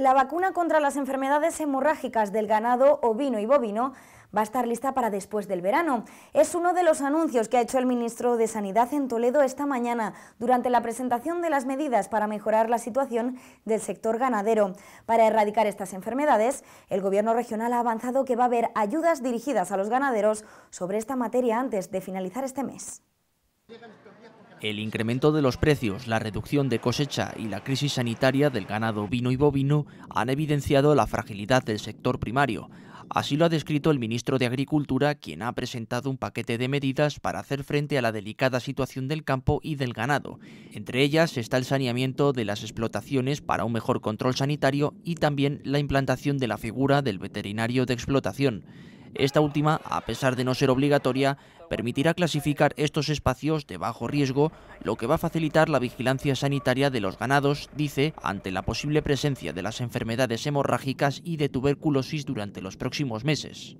La vacuna contra las enfermedades hemorrágicas del ganado ovino y bovino va a estar lista para después del verano. Es uno de los anuncios que ha hecho el ministro de Sanidad en Toledo esta mañana durante la presentación de las medidas para mejorar la situación del sector ganadero. Para erradicar estas enfermedades, el Gobierno regional ha avanzado que va a haber ayudas dirigidas a los ganaderos sobre esta materia antes de finalizar este mes. El incremento de los precios, la reducción de cosecha y la crisis sanitaria del ganado vino y bovino han evidenciado la fragilidad del sector primario. Así lo ha descrito el ministro de Agricultura, quien ha presentado un paquete de medidas para hacer frente a la delicada situación del campo y del ganado. Entre ellas está el saneamiento de las explotaciones para un mejor control sanitario y también la implantación de la figura del veterinario de explotación. Esta última, a pesar de no ser obligatoria, permitirá clasificar estos espacios de bajo riesgo, lo que va a facilitar la vigilancia sanitaria de los ganados, dice, ante la posible presencia de las enfermedades hemorrágicas y de tuberculosis durante los próximos meses.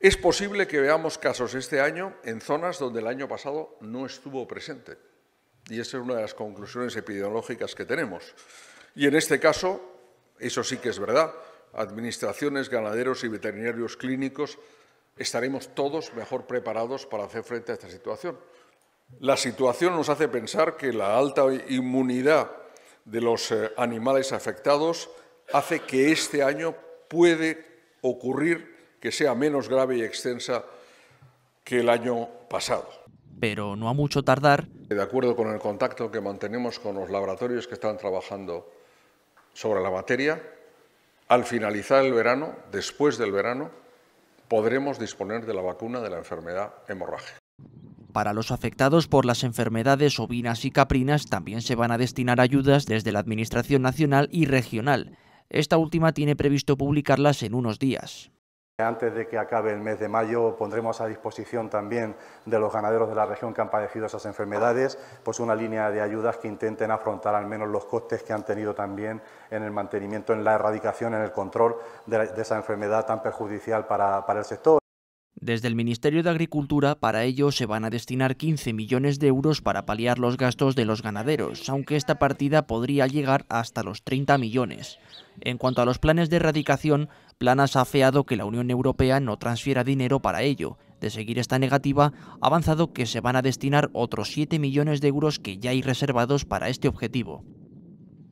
Es posible que veamos casos este año en zonas donde el año pasado no estuvo presente. Y esa es una de las conclusiones epidemiológicas que tenemos. Y en este caso, eso sí que es verdad, administraciones, ganaderos y veterinarios clínicos, estaremos todos mejor preparados para hacer frente a esta situación. La situación nos hace pensar que la alta inmunidad de los eh, animales afectados hace que este año puede ocurrir que sea menos grave y extensa que el año pasado. Pero no a mucho tardar. De acuerdo con el contacto que mantenemos con los laboratorios que están trabajando sobre la materia, al finalizar el verano, después del verano, podremos disponer de la vacuna de la enfermedad hemorrágica. Para los afectados por las enfermedades ovinas y caprinas también se van a destinar ayudas desde la Administración Nacional y Regional. Esta última tiene previsto publicarlas en unos días. Antes de que acabe el mes de mayo pondremos a disposición también de los ganaderos de la región que han padecido esas enfermedades pues una línea de ayudas que intenten afrontar al menos los costes que han tenido también en el mantenimiento, en la erradicación, en el control de, esa enfermedad tan perjudicial para, para el sector. Desde el Ministerio de Agricultura, para ello se van a destinar 15 millones de euros para paliar los gastos de los ganaderos, aunque esta partida podría llegar hasta los 30 millones. En cuanto a los planes de erradicación, Planas ha afeado que la Unión Europea no transfiera dinero para ello. De seguir esta negativa, ha avanzado que se van a destinar otros 7 millones de euros que ya hay reservados para este objetivo.